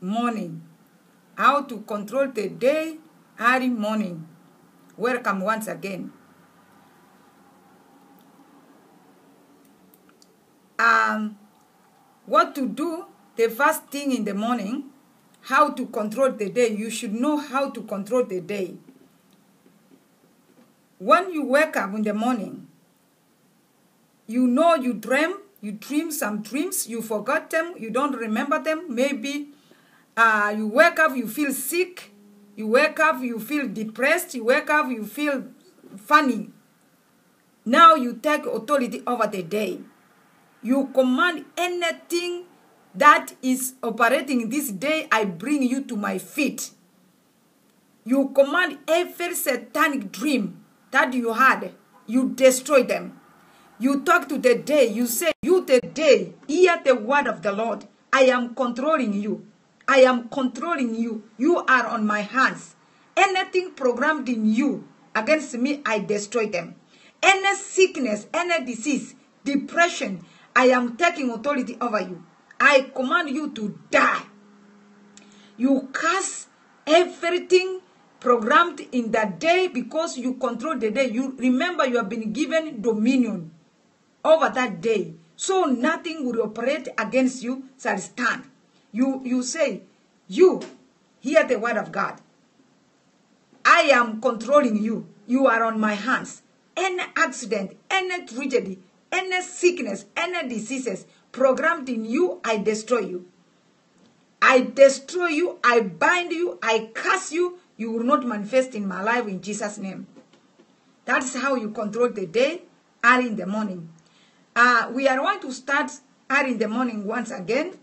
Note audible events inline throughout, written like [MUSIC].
morning. How to control the day early morning. Welcome once again. Um, what to do the first thing in the morning, how to control the day. You should know how to control the day. When you wake up in the morning, you know you dream, you dream some dreams, you forgot them, you don't remember them. Maybe uh, you wake up, you feel sick, you wake up, you feel depressed, you wake up, you feel funny. Now you take authority over the day. You command anything that is operating this day, I bring you to my feet. You command every satanic dream that you had, you destroy them. You talk to the day, you say, You the day, hear the word of the Lord. I am controlling you. I am controlling you. You are on my hands. Anything programmed in you against me, I destroy them. Any sickness, any disease, depression, I am taking authority over you. I command you to die. You curse everything programmed in that day because you control the day. You remember you have been given dominion over that day. So nothing will operate against you shall stand. You you say, you hear the word of God. I am controlling you. You are on my hands. Any accident, any tragedy, any sickness, any diseases programmed in you, I destroy you. I destroy you, I bind you, I curse you. You will not manifest in my life in Jesus' name. That's how you control the day early in the morning. Uh, we are going to start early in the morning once again.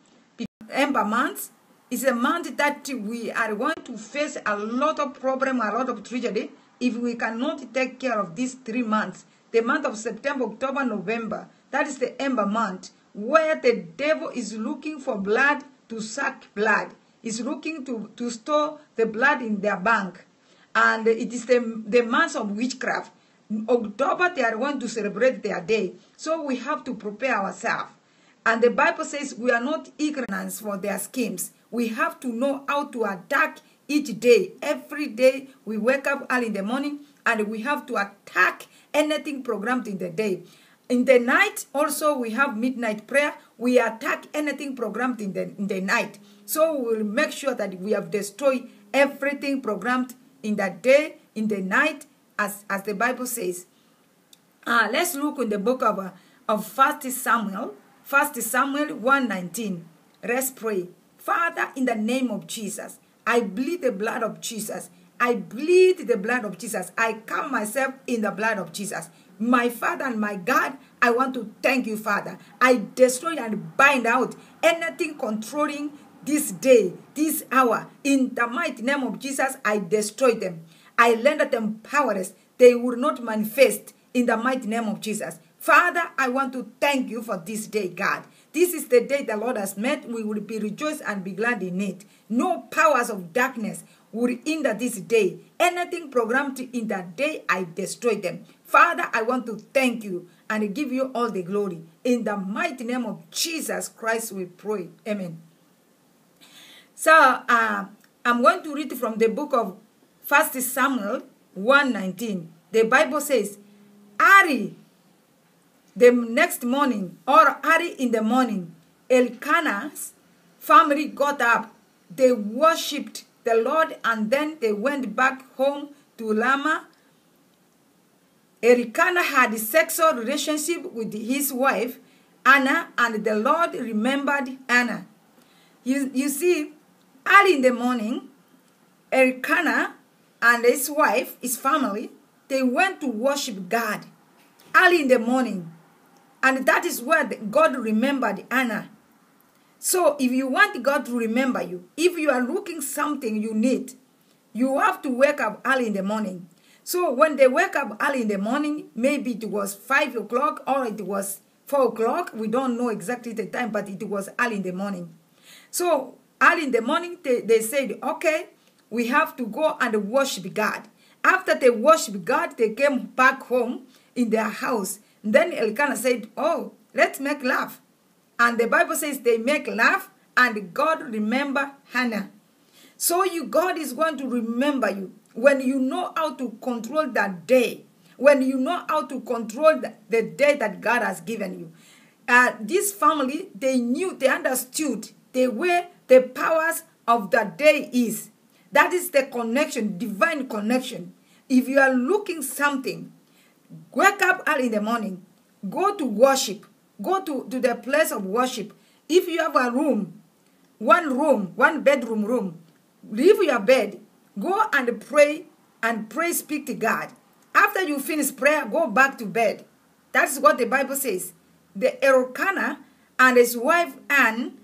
Ember month is a month that we are going to face a lot of problem, a lot of tragedy if we cannot take care of these three months. The month of September, October, November. That is the ember month where the devil is looking for blood to suck blood. Is looking to, to store the blood in their bank. And it is the, the month of witchcraft. October, they are going to celebrate their day. So we have to prepare ourselves. And the Bible says we are not ignorant for their schemes. We have to know how to attack each day. Every day we wake up early in the morning and we have to attack anything programmed in the day. In the night, also, we have midnight prayer. We attack anything programmed in the, in the night. So we'll make sure that we have destroyed everything programmed in that day, in the night, as, as the Bible says. Uh, let's look in the book of, uh, of 1 Samuel, 1 Samuel 1.19. Let's pray. Father, in the name of Jesus, I bleed the blood of Jesus. I bleed the blood of Jesus. I count myself in the blood of Jesus. My Father and my God, I want to thank you, Father. I destroy and bind out anything controlling this day, this hour. In the mighty name of Jesus, I destroy them. I render them powerless. They will not manifest in the mighty name of Jesus. Father, I want to thank you for this day, God. This is the day the Lord has made. We will be rejoiced and be glad in it. No powers of darkness will hinder this day. Anything programmed in that day, I destroy them. Father, I want to thank you and give you all the glory. In the mighty name of Jesus Christ, we pray. Amen. So, uh, I'm going to read from the book of First Samuel 1:19. The Bible says, Ari, the next morning, or early in the morning, Elkanah's family got up. They worshipped the Lord and then they went back home to Lama. Elkanah had a sexual relationship with his wife, Anna, and the Lord remembered Anna. You, you see, early in the morning, Elkanah and his wife, his family, they went to worship God early in the morning. And that is where God remembered Anna. So if you want God to remember you, if you are looking something you need, you have to wake up early in the morning. So when they wake up early in the morning, maybe it was 5 o'clock or it was 4 o'clock. We don't know exactly the time, but it was early in the morning. So early in the morning, they, they said, okay, we have to go and worship God. After they worship God, they came back home in their house. Then Elkanah said, oh, let's make love. And the Bible says they make love and God remember Hannah. So you God is going to remember you when you know how to control that day. When you know how to control the, the day that God has given you. Uh, this family, they knew, they understood the way the powers of that day is. That is the connection, divine connection. If you are looking something, wake up early in the morning, go to worship, go to, to the place of worship. If you have a room, one room, one bedroom room, leave your bed, go and pray and pray, speak to God. After you finish prayer, go back to bed. That's what the Bible says. The Elkanah and his wife Anne,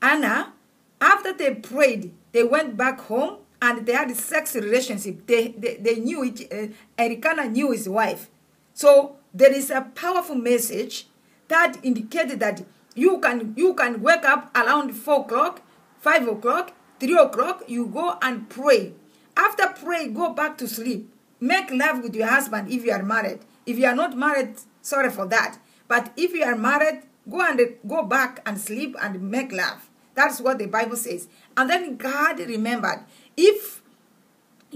Anna, after they prayed, they went back home and they had a sex relationship. They, they, they knew it. Uh, knew his wife. So there is a powerful message that indicated that you can you can wake up around four o'clock, five o'clock, three o'clock. You go and pray. After pray, go back to sleep. Make love with your husband if you are married. If you are not married, sorry for that. But if you are married, go and go back and sleep and make love. That's what the Bible says. And then God remembered, if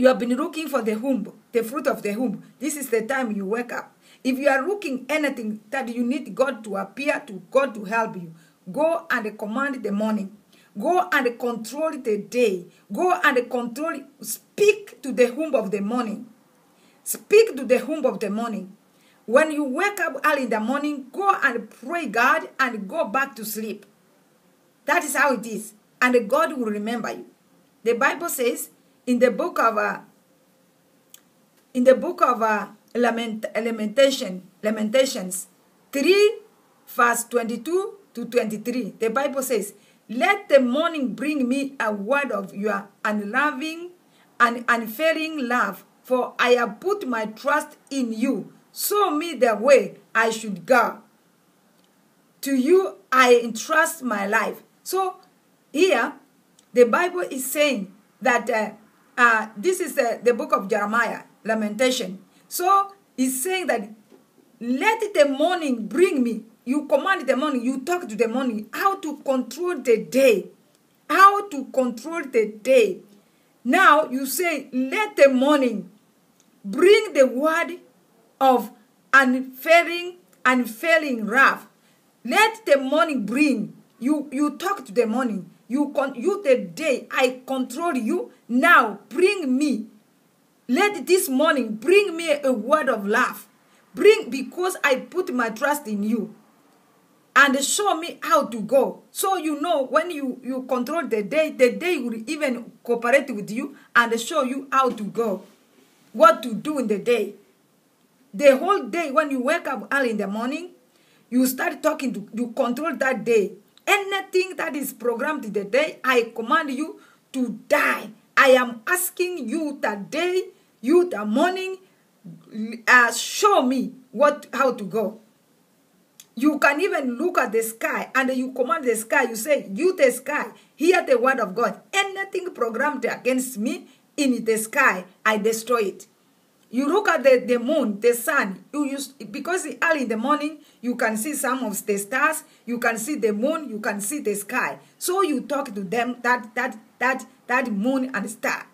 you have been looking for the womb, the fruit of the womb, this is the time you wake up. If you are looking anything that you need God to appear to, God to help you, go and command the morning. Go and control the day. Go and control, speak to the womb of the morning. Speak to the womb of the morning. When you wake up early in the morning, go and pray God and go back to sleep. That is how it is. And God will remember you. The Bible says in the book of uh, in the book of uh, Lament, Lamentation, Lamentations 3, verse 22 to 23, the Bible says, Let the morning bring me a word of your unloving and unfailing love, for I have put my trust in you. Show me the way I should go. To you I entrust my life. So here, the Bible is saying that uh, uh, this is the, the book of Jeremiah, Lamentation. So he's saying that let the morning bring me. You command the morning, you talk to the morning, how to control the day. How to control the day. Now you say, let the morning bring the word of unfailing, unfailing wrath. Let the morning bring. You you talk to the morning. You con you the day. I control you. Now bring me let this morning bring me a word of love. Bring because I put my trust in you. And show me how to go. So you know when you, you control the day, the day will even cooperate with you and show you how to go. What to do in the day. The whole day, when you wake up early in the morning, you start talking to you control that day. Anything that is programmed in the day, I command you to die. I am asking you that day you the morning uh, show me what how to go. You can even look at the sky and you command the sky. You say you the sky hear the word of god. Anything programmed against me in the sky i destroy it you look at the, the moon the sun you use because early in the morning you can see some of the stars you can see the moon you can see the sky so you talk to them that that that that moon and star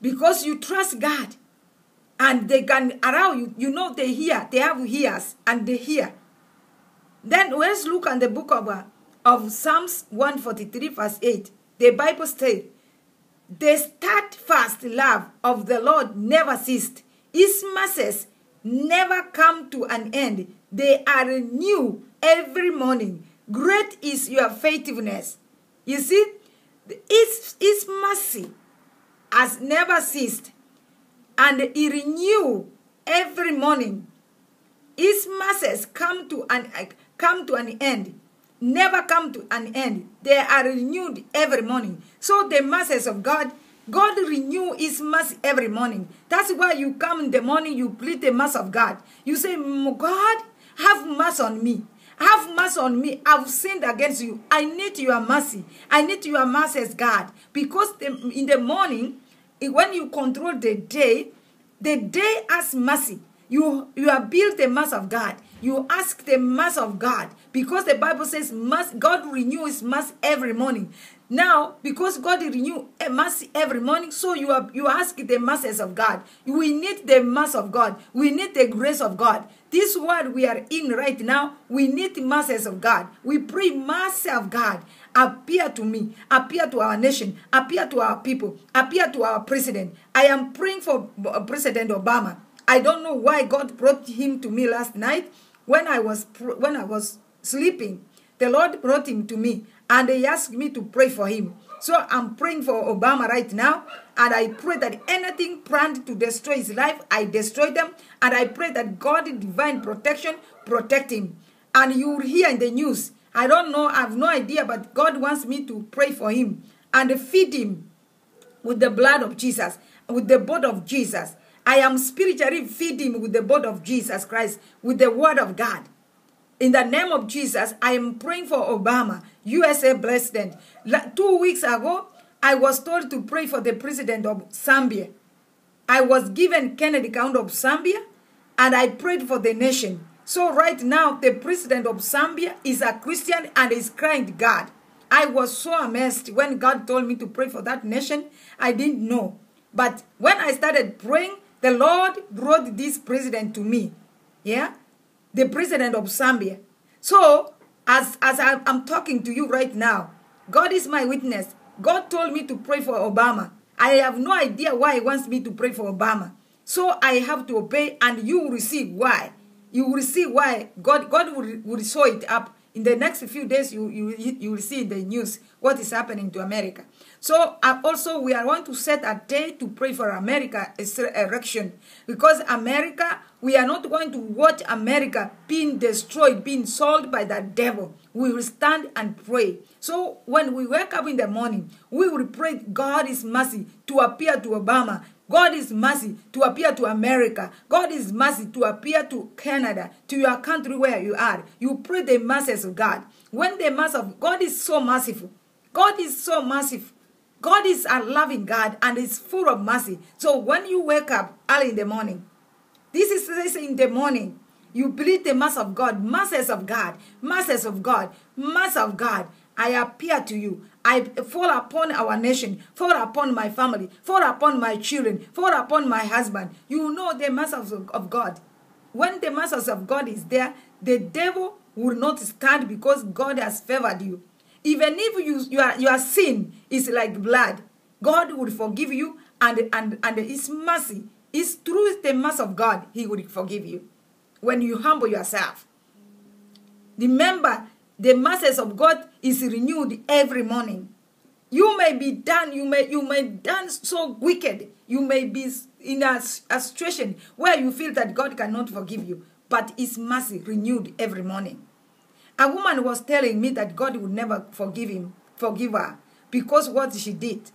because you trust God and they can allow you. You know they hear, they have ears and they hear. Then let's look at the book of, uh, of Psalms 143 verse 8. The Bible says, the steadfast love of the Lord never ceased. His mercies never come to an end. They are new every morning. Great is your faithfulness. You see, his, his mercy has never ceased, and he renew every morning. His mercies come to an come to an end, never come to an end. They are renewed every morning. So the mercies of God, God renew His mercy every morning. That's why you come in the morning, you plead the mercy of God. You say, God, have mercy on me. Have mercy on me. I've sinned against you. I need your mercy. I need your mercy God. Because the, in the morning, when you control the day, the day has mercy. You, you have built the mercy of God. You ask the mercy of God because the Bible says must, God renews mercy every morning. Now, because God renew a mercy every morning, so you are you ask the mercies of God. We need the mercy of God. We need the grace of God. This world we are in right now, we need the mercies of God. We pray mercy of God. Appear to me, appear to our nation, appear to our people, appear to our president. I am praying for uh, President Obama. I don't know why God brought him to me last night when I was when I was sleeping. The Lord brought him to me and he asked me to pray for him. So I'm praying for Obama right now, and I pray that anything planned to destroy his life, I destroy them, and I pray that God divine protection protect him. And you will hear in the news. I don't know, I have no idea, but God wants me to pray for him and feed him with the blood of Jesus, with the blood of Jesus. I am spiritually feeding him with the blood of Jesus Christ, with the word of God. In the name of Jesus, I am praying for Obama, USA president. Two weeks ago, I was told to pray for the president of Zambia. I was given Kenneth Kaunda of Zambia, and I prayed for the nation. So right now, the president of Zambia is a Christian and is crying to God. I was so amazed when God told me to pray for that nation. I didn't know. But when I started praying, the Lord brought this president to me. Yeah? The president of Zambia. So, as, as I'm talking to you right now, God is my witness. God told me to pray for Obama. I have no idea why he wants me to pray for Obama. So I have to obey and you will receive why. You will see why God, God will, will show it up. In the next few days, you, you, you will see in the news what is happening to America. So uh, also we are going to set a day to pray for America election because America, we are not going to watch America being destroyed, being sold by the devil. We will stand and pray. So when we wake up in the morning, we will pray God is mercy to appear to Obama. God is mercy to appear to America. God is mercy to appear to Canada, to your country where you are. You pray the mercies of God. When the mercy of God is so merciful, God is so merciful. God is a loving God and is full of mercy. So when you wake up early in the morning, this is this in the morning, you believe the mass of God, masses of God, masses of God, mass of God. I appear to you. I fall upon our nation, fall upon my family, fall upon my children, fall upon my husband. You know the masses of, God. When the masses of God is there, the devil will not stand because God has favored you. Even if you, your, your sin is like blood, God will forgive you and, and, and His mercy is through the mercy of God, He will forgive you. When you humble yourself. Remember, the mercies of God is renewed every morning. You may be done, you may you may done so wicked. You may be in a, a situation where you feel that God cannot forgive you, but His mercy renewed every morning. A woman was telling me that God would never forgive him, forgive her, because what she did.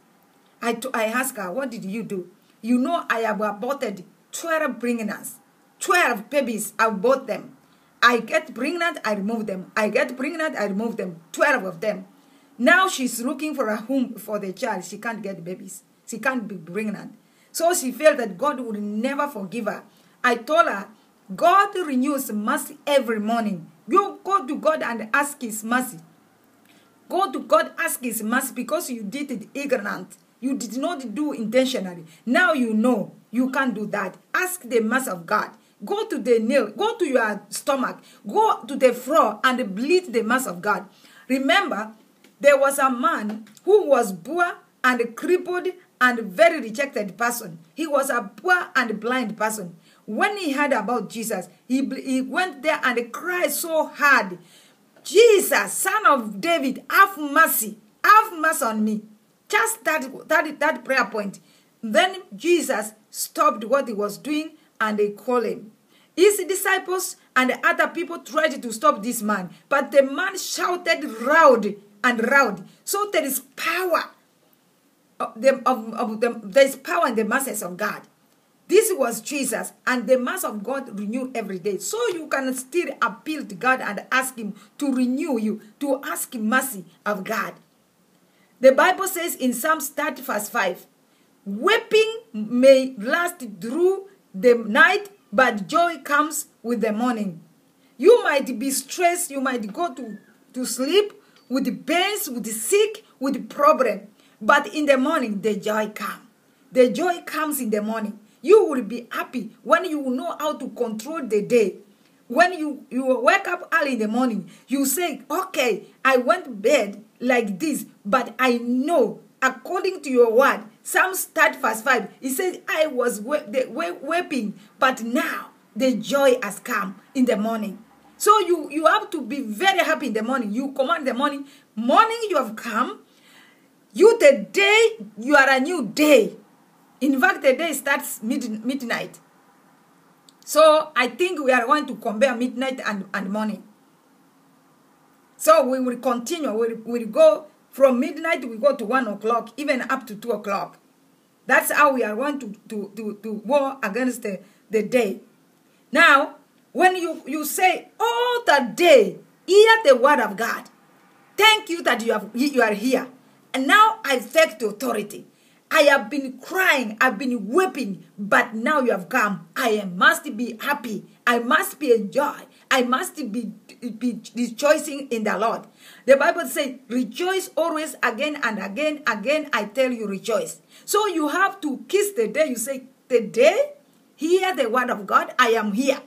I, I asked her, what did you do? You know I have aborted 12 pregnancies. 12 babies, I bought them. I get pregnant, I remove them. I get pregnant, I remove them. 12 of them. Now she's looking for a home for the child. She can't get babies. She can't be pregnant. So she felt that God would never forgive her. I told her, God renews mercy every morning. You go to God and ask His mercy. Go to God, ask His mercy because you did it ignorant. You did not do intentionally. Now you know you can't do that. Ask the mercy of God. Go to the nail, go to your stomach, go to the floor and bleed the mercy of God. Remember, there was a man who was poor and crippled and very rejected person. He was a poor and blind person. When he heard about Jesus, he, he went there and cried so hard, Jesus, son of David, have mercy. Have mercy on me. Just that, that, that prayer point. Then Jesus stopped what he was doing and they called him. His disciples and other people tried to stop this man, but the man shouted loud and loud. So there is power. Of the, of, of the, there is power in the masses of God. This was Jesus, and the mass of God renew every day. So you can still appeal to God and ask Him to renew you, to ask mercy of God. The Bible says in Psalms 30, verse 5, Weeping may last through the night, but joy comes with the morning. You might be stressed. You might go to, to sleep with the pains, with the sick, with the problem. But in the morning, the joy comes. The joy comes in the morning. You will be happy when you know how to control the day. When you, you wake up early in the morning, you say, okay, I went bed like this, but I know according to your word, Psalms 30 verse 5, it says, I was weeping, but now the joy has come in the morning. So you, you have to be very happy in the morning. You command the morning. Morning you have come. You the day, you are a new day. In fact, the day starts mid, midnight. So I think we are going to compare midnight and, and morning. So we will continue. We will we'll go from midnight, we go to 1 o'clock, even up to 2 o'clock. That's how we are going to, to, to, to war against the, the day. Now, when you, you say, all the day, hear the word of God. Thank you that you, have, you are here. And now I take the authority. I have been crying, I've been weeping, but now you have come. I must be happy. I must be enjoy. I must be, be rejoicing in the Lord. The Bible says, rejoice always again and again, again, I tell you, rejoice. So you have to kiss the day. You say, the day, hear the word of God. I am here.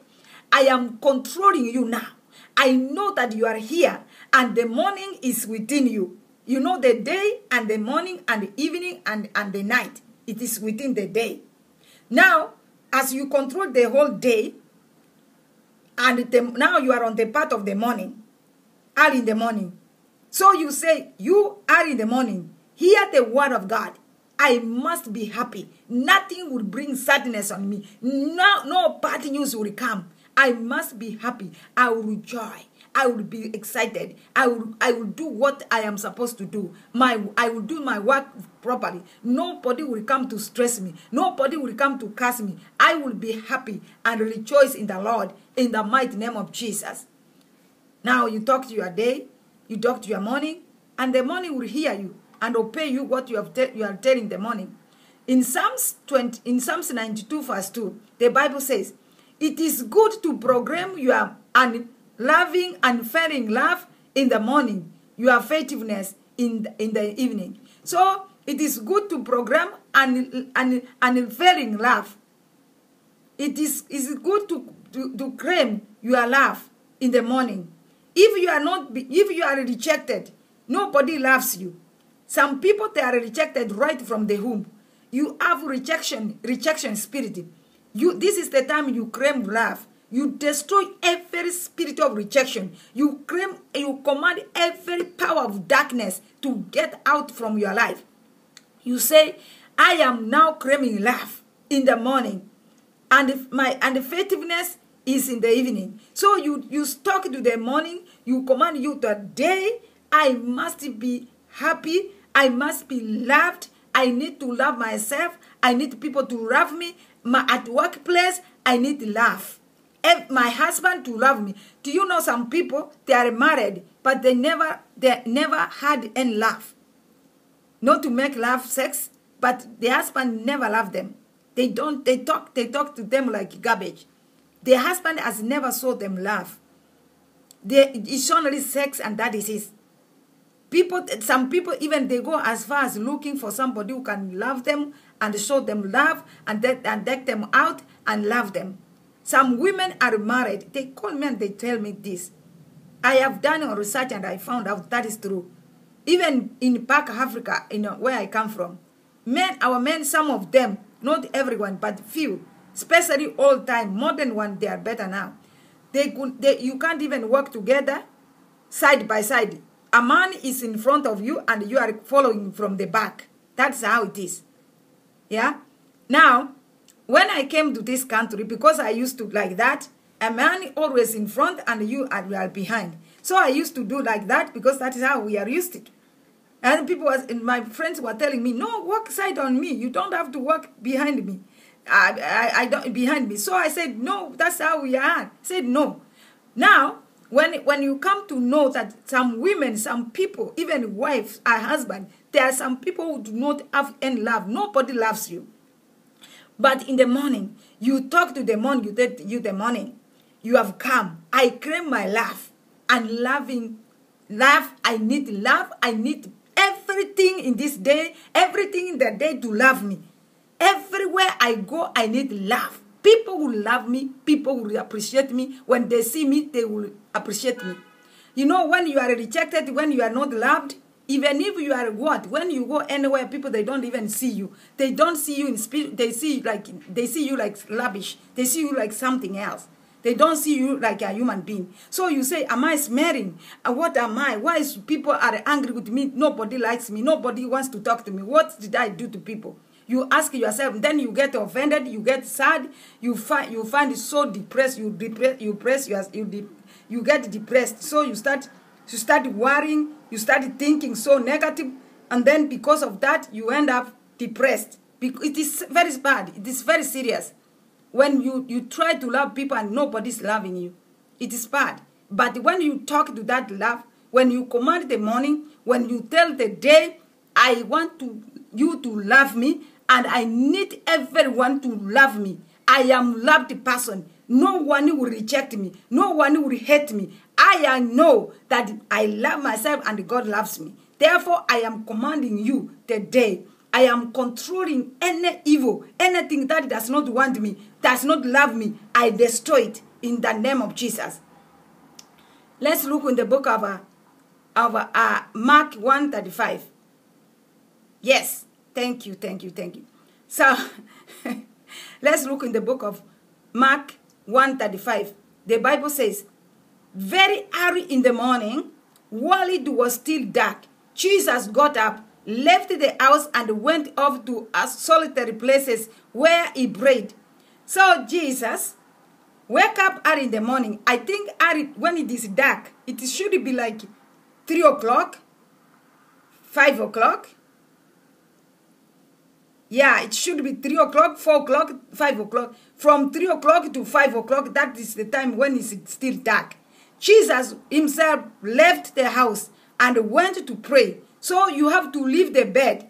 I am controlling you now. I know that you are here and the morning is within you. You know the day and the morning and the evening and, and the night. It is within the day. Now, as you control the whole day, and the, now you are on the path of the morning, early in the morning. So you say, you are in the morning, hear the word of God. I must be happy. Nothing will bring sadness on me. No, no bad news will come. I must be happy. I will rejoice. I will be excited. I will I will do what I am supposed to do. My I will do my work properly. Nobody will come to stress me. Nobody will come to curse me. I will be happy and rejoice in the Lord in the mighty name of Jesus. Now you talk to your day, you talk to your morning, and the morning will hear you and obey you what you have you are telling the morning. In Psalms 20, in Psalms 92 verse 2, the Bible says, "It is good to program your and loving and fearing love in the morning, your faithfulness in the, in the evening. So it is good to program and and fearing love. It is is good to, to, to claim your love in the morning. If you are not if you are rejected, nobody loves you. Some people they are rejected right from the womb. You have rejection, rejection spirit. You this is the time you claim love. You destroy every spirit of rejection. You claim, you command every power of darkness to get out from your life. You say, I am now claiming love in the morning, and my and faithfulness is in the evening. So you you talk to the morning. You command you today. I must be happy. I must be loved. I need to love myself. I need people to love me. My, at workplace, I need love And my husband to love me. Do you know some people they are married, but they never they never had any love. Not to make love sex, but the husband never loved them. They don't. They talk. They talk to them like garbage. The husband has never saw them laugh. They, it's only sex, and that is it. People, some people even they go as far as looking for somebody who can love them and show them love and, de- and deck them out and love them. Some women are married. They call me and they tell me this. I have done research and I found out that is true. Even in Park Africa, you know, where I come from, men, our men, some of them, not everyone, but few, especially old time, modern one, they are better now. They could, they, you can't even work together side by side. A man is in front of you and you are following from the back. That's how it is. Yeah? Now, when I came to this country, because I used to like that, a man always in front and you are behind. So I used to do like that because that is how we are used to. And people was, and my friends were telling me, no, walk side on me. You don't have to walk behind me. I, I, I don't behind me. So I said, no, that's how we are. I said no. Now, when when you come to know that some women, some people, even wives, a husband, there are some people who do not have any love. Nobody loves you. But in the morning, you talk to the morning, you did you the morning. you have come. I claim my love and loving love. I need love. I need everything in this day, everything in the day to love me. Everywhere I go, I need love. People will love me. People will appreciate me. When they see me, they will appreciate me. You know, when you are rejected, when you are not loved, even if you are what, when you go anywhere, people they don't even see you. They don't see you in spirit. They see like they see you like lavish. They see you like something else. They don't see you like a human being. So you say, Am I smearing? And what am I? Why is people are angry with me? Nobody likes me. Nobody wants to talk to me. What did I do to people? You ask yourself, then you get offended, you get sad, you find you find it so depressed, you depress you press you you, de- you get depressed. So you start you start worrying, you start thinking so negative, and then because of that you end up depressed. It is very bad. It is very serious when you, you try to love people and nobody's loving you. It is bad. But when you talk to that love, when you command the morning, when you tell the day, I want to you to love me and I need everyone to love me. I am loved person. No one will reject me. No one will hate me. I know that I love myself and God loves me. Therefore, I am commanding you today I am controlling any evil, anything that does not want me, does not love me. I destroy it in the name of Jesus. Let's look in the book of, uh, of uh, Mark 135. Yes, thank you, thank you, thank you. So, [LAUGHS] let's look in the book of Mark 135. The Bible says, Very early in the morning, while it was still dark, Jesus got up left the house and went off to solitary places where he prayed. So Jesus wake up early in the morning. I think early, when it is dark, it should be like 3 o'clock, 5 o'clock. Yeah, it should be 3 o'clock, 4 o'clock, 5 o'clock. From 3 o'clock to 5 o'clock, that is the time when it's still dark. Jesus himself left the house and went to pray. So you have to leave the bed.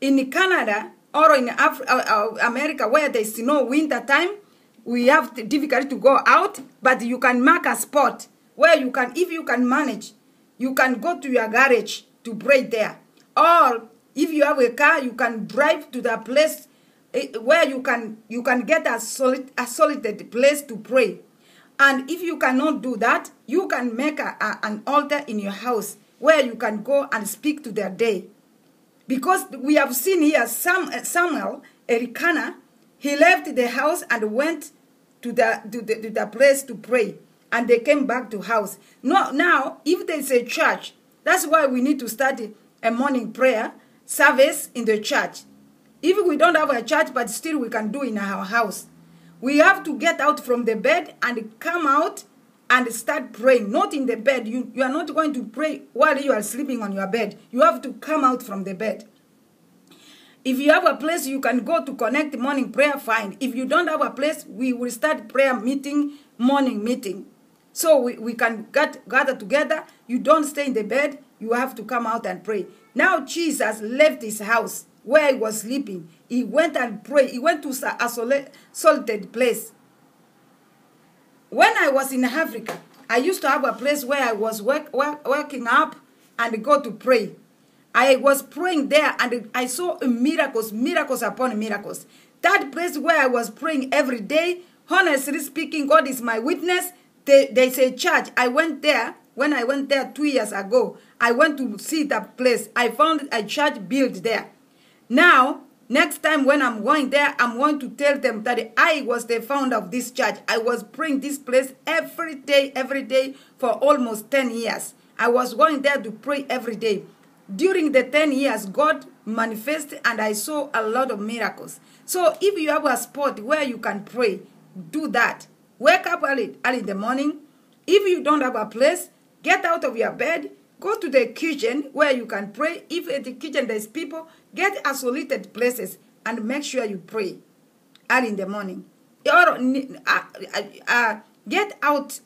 In Canada or in Af- uh, uh, America where there's no winter time, we have difficulty to go out, but you can mark a spot where you can, if you can manage, you can go to your garage to pray there. Or if you have a car, you can drive to the place eh, where you can you can get a solid a solid place to pray. And if you cannot do that, you can make a, a, an altar in your house where you can go and speak to their day. Because we have seen here Sam, uh, Samuel, Elkanah, he left the house and went to the, to, the, to the place to pray. And they came back to house. No, now, if there's a church, that's why we need to start a morning prayer service in the church. If we don't have a church, but still we can do in our house. We have to get out from the bed and come out and start praying, not in the bed. You, you are not going to pray while you are sleeping on your bed. You have to come out from the bed. If you have a place you can go to connect morning prayer, fine. If you don't have a place, we will start prayer meeting, morning meeting. So we, we can get, gather together. You don't stay in the bed. You have to come out and pray. Now Jesus left his house where he was sleeping. He went and prayed. He went to a solitude place when I was in Africa, I used to have a place where I was work, work, working up and go to pray. I was praying there and I saw miracles, miracles upon miracles. That place where I was praying every day, honestly speaking, God is my witness. They, they say church. I went there when I went there two years ago. I went to see that place. I found a church built there. Now, Next time when I'm going there, I'm going to tell them that I was the founder of this church. I was praying this place every day, every day for almost 10 years. I was going there to pray every day. During the 10 years, God manifested and I saw a lot of miracles. So if you have a spot where you can pray, do that. Wake up early, early in the morning. If you don't have a place, get out of your bed, Go to the kitchen where you can pray. If at the kitchen there's people, get isolated places and make sure you pray early in the morning. Or uh, uh, uh, get out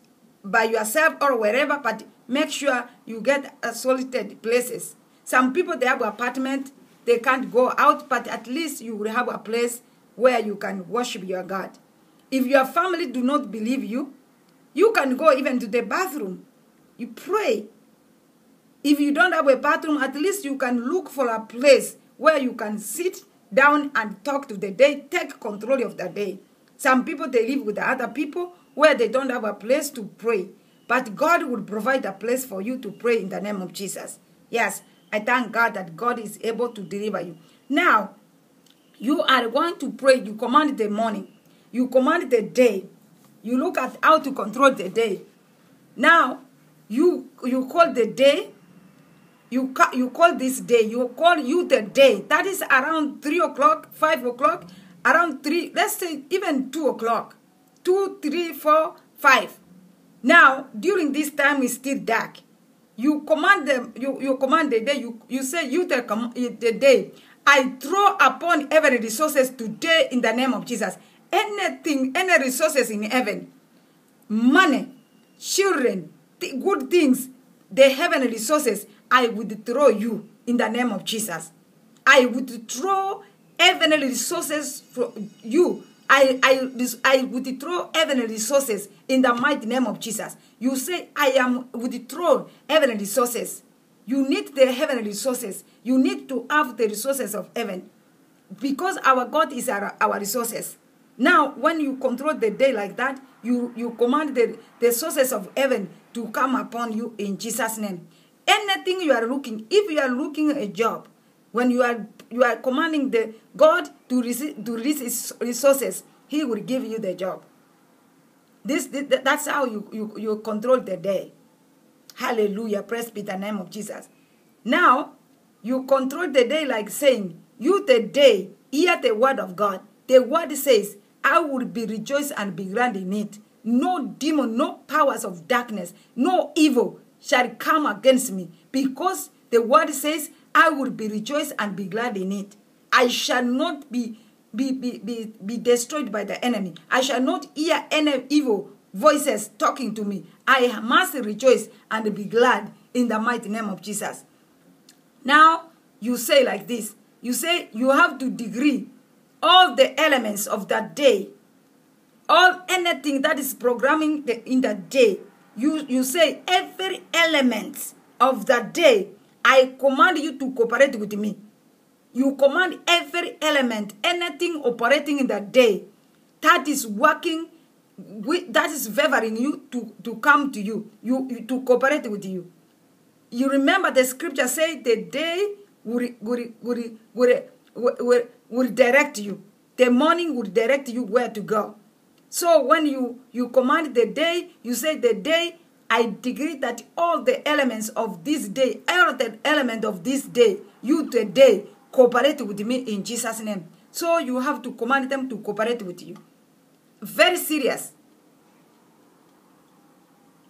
by yourself or wherever, but make sure you get isolated places. Some people they have apartment, they can't go out, but at least you will have a place where you can worship your God. If your family do not believe you, You can go even to the bathroom. You pray. If you don't have a bathroom, at least you can look for a place where you can sit down and talk to the day, take control of the day. Some people they live with other people where they don't have a place to pray. But God will provide a place for you to pray in the name of Jesus. Yes, I thank God that God is able to deliver you. Now, you are going to pray. You command the morning. You command the day. You look at how to control the day. Now, you you call the day. You ca- you call this day. You call you the day. That is around three o'clock, five o'clock, around three. Let's say even two o'clock. Two, three, four, five. Now, during this time, it's still dark. You command them. You, you command the day. You you say you the, com- the day. I throw upon heaven resources today in the name of Jesus. Anything, any resources in heaven, money, children, th- good things, the heavenly resources, I withdraw you in the name of Jesus. I withdraw heavenly resources from you. I, I, I throw heavenly resources in the mighty name of Jesus. You say, I am throw heavenly resources. You need the heavenly resources. You need to have the resources of heaven. Because our God is our, our resources. Now, when you control the day like that, you, you command the, the sources of heaven to come upon you in Jesus' name. Anything you are looking, if you are looking a job, when you are you are commanding the God to receive to release his resources, He will give you the job. This, this that's how you, you, you control the day. Hallelujah. Praise be the name of Jesus. Now, you control the day like saying, You the day, hear the word of God. The word says, I will be rejoiced and be glad in it. No demon, no powers of darkness, no evil shall come against me. Because the word says, I will be rejoiced and be glad in it. I shall not be, be, be, be, be destroyed by the enemy. I shall not hear any evil voices talking to me. I must rejoice and be glad in the mighty name of Jesus. Now, you say like this you say you have to degree all the elements of that day, all anything that is programming the, in that day. You, you say every element of that day, I command you to cooperate with me. You command every element, anything operating in that day that is working with, that is favoring you to, to come to you, you, you to cooperate with you. You remember the scripture say the day will, will, will, will, will, will direct you. The morning will direct you where to go. So when you, you command the day, you say the day, I decree that all the elements of this day, all the element of this day, you today cooperate with me in Jesus' name. So you have to command them to cooperate with you. Very serious.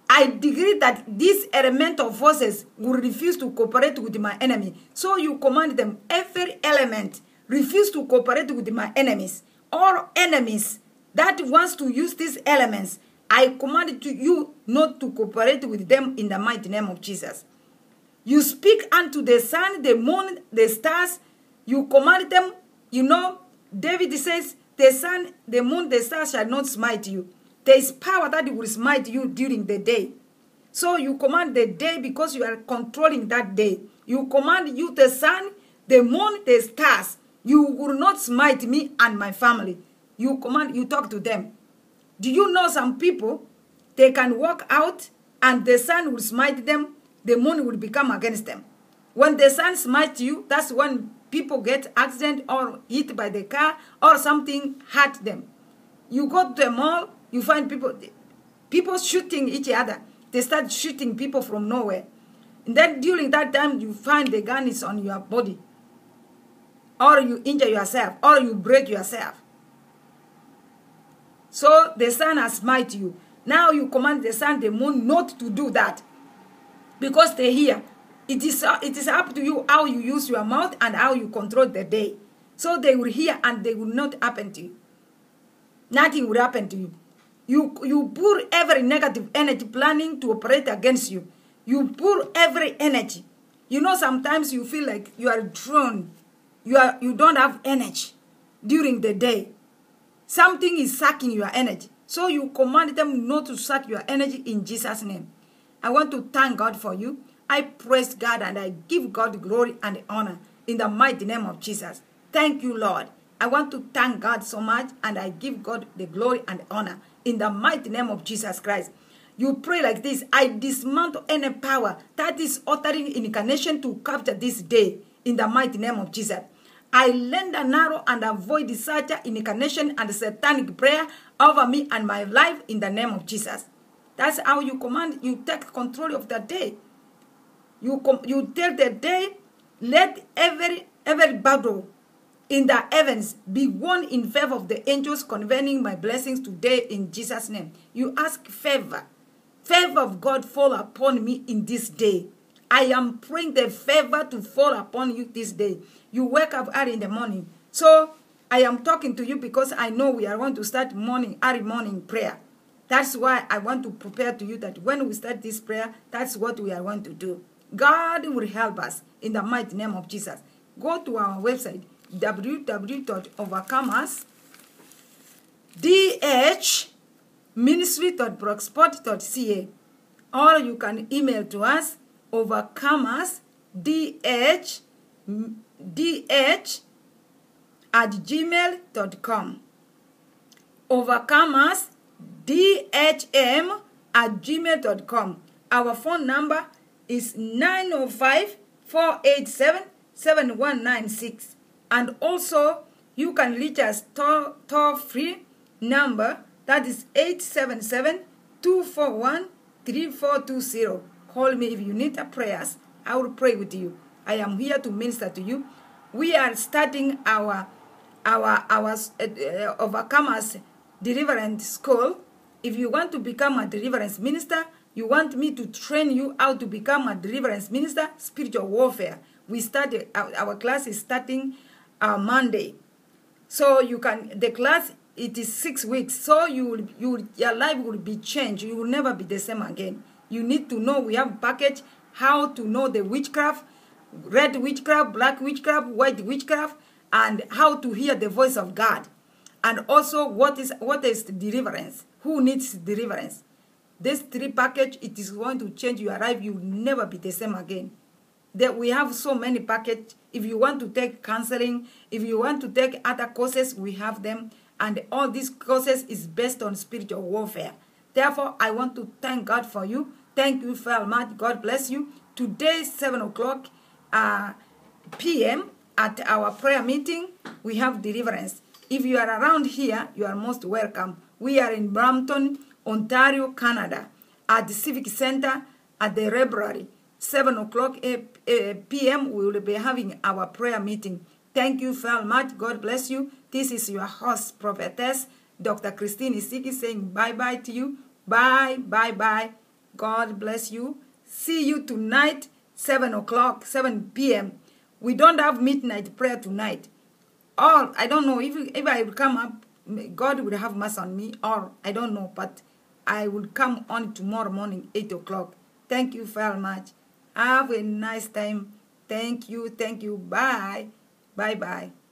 I decree that this element of forces will refuse to cooperate with my enemy. So you command them, every element refuse to cooperate with my enemies. All enemies that wants to use these elements, I command to you not to cooperate with them in the mighty name of Jesus. You speak unto the sun, the moon, the stars. You command them. You know, David says, the sun, the moon, the stars shall not smite you. There is power that will smite you during the day. So you command the day because you are controlling that day. You command you the sun, the moon, the stars. You will not smite me and my family. You command, you talk to them. Do you know some people, they can walk out and the sun will smite them, the moon will become against them. When the sun smites you, that's when people get accident or hit by the car or something hurt them. You go to a mall, you find people, people shooting each other. They start shooting people from nowhere. And then during that time, you find the gun is on your body. Or you injure yourself, or you break yourself. So the sun has smite you. Now you command the sun, the moon not to do that. Because they hear. It is, it is up to you how you use your mouth and how you control the day. So they will hear and they will not happen to you. Nothing will happen to you. You, you pour every negative energy planning to operate against you. You pour every energy. You know, sometimes you feel like you are drawn. You, are, you don't have energy during the day. Something is sucking your energy. So you command them not to suck your energy in Jesus' name. I want to thank God for you. I praise God and I give God glory and honor in the mighty name of Jesus. Thank you, Lord. I want to thank God so much and I give God the glory and honor in the mighty name of Jesus Christ. You pray like this I dismantle any power that is uttering incarnation to capture this day in the mighty name of Jesus. I lend a narrow and avoid the such incarnation and satanic prayer over me and my life in the name of Jesus. That's how you command, you take control of the day. You, com- you tell the day, let every, every battle in the heavens be won in favor of the angels convening my blessings today in Jesus' name. You ask favor. Favor of God fall upon me in this day. I am praying the favor to fall upon you this day. You wake up early in the morning. So I am talking to you because I know we are going to start morning, early morning prayer. That's why I want to prepare to you that when we start this prayer, that's what we are going to do. God will help us in the mighty name of Jesus. Go to our website www.overcomers dhministry.blogspot.ca or you can email to us overcomers dh at gmail.com overcomers dhm at gmail.com our phone number is 905 487 7196 and also you can reach us toll, toll free number that is 877 241 3420 call me if you need a prayers i will pray with you i am here to minister to you. We are starting our our our uh, uh, overcomers deliverance school. If you want to become a deliverance minister you want me to train you how to become a deliverance minister spiritual warfare. We started our, our class is starting uh, monday. So you can the class it is six weeks. So you you your life will be changed. You will never be the same again. You need to know we have package how to know the witchcraft red witchcraft black witchcraft white witchcraft and how to hear the voice of god. And also what is what is deliverance? Who needs deliverance? This three package it is going to change your life. You will never be the same again. That we have so many package. If you want to take counseling if you want to take other courses we have them. And all these courses is based on spiritual warfare. Therefore i want to thank god for you. Thank you very much god bless you. Today 7 o'clock uh, p.m at our prayer meeting we have deliverance if you are around here you are most welcome we are in brampton ontario canada at the civic center at the library 7 o'clock p.m. we will be having our prayer meeting. Thank you very much. God bless you. This is your host, prophetess, Dr. Christine Isiki, saying bye-bye to you. Bye, bye-bye. God bless you. See you tonight, 7 o'clock, 7 p.m. We don't have midnight prayer tonight. Or, I don't know, if, if I come up, God will have mercy on me, or I don't know, but I will come on tomorrow morning, 8 o'clock. Thank you very much. Have a nice time. Thank you. Thank you. Bye. Bye bye.